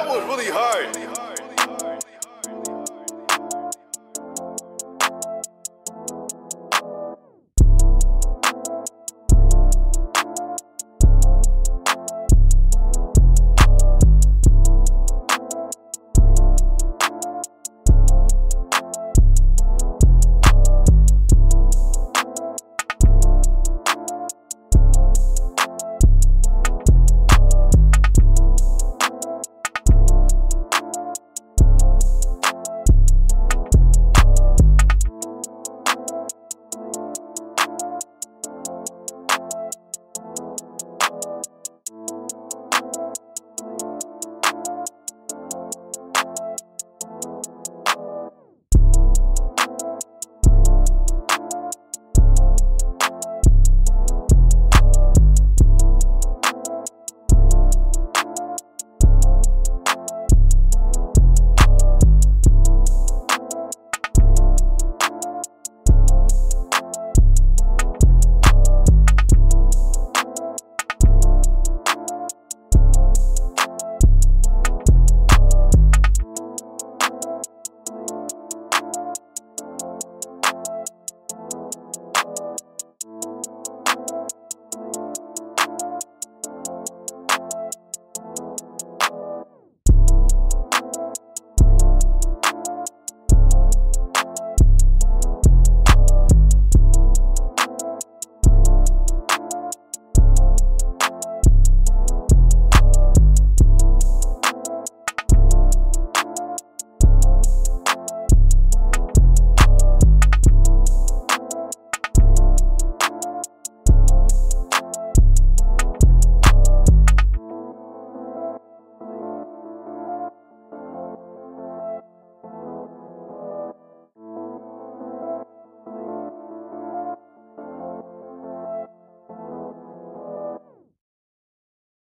that was really hard.